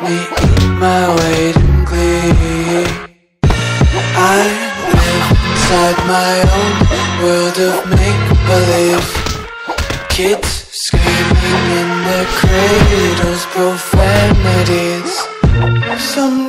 me eat my weight in glee? I live inside my own world of make-believe Kids screaming in their cradles, profanities Some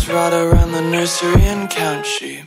just ride around the nursery and count sheep.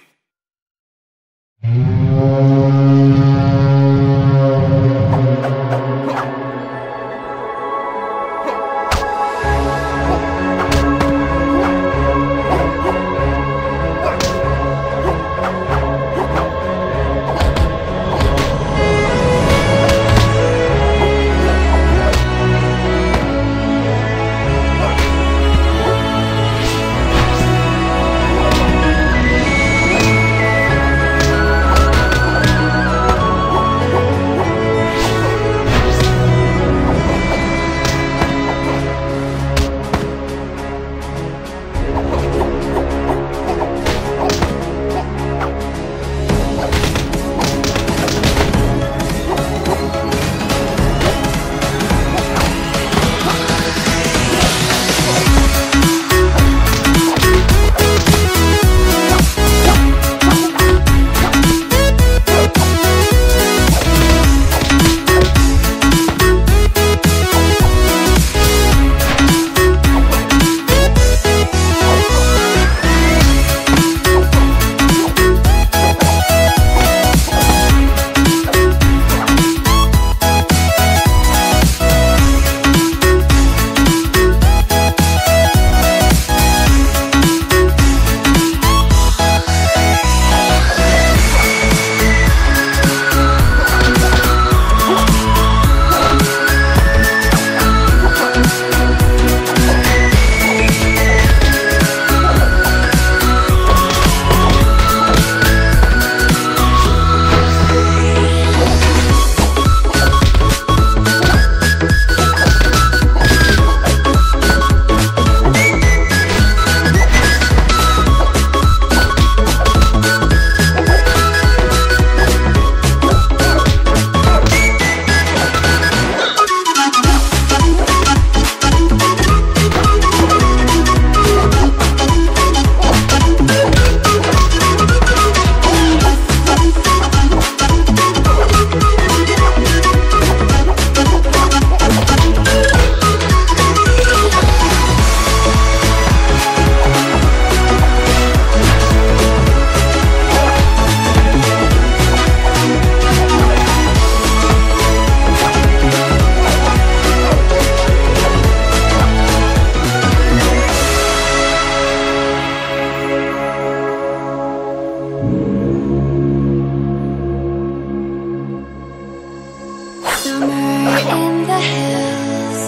Summer in the hills.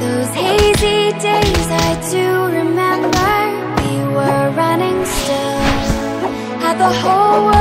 Those hazy days I do remember. We were running still. Had the whole world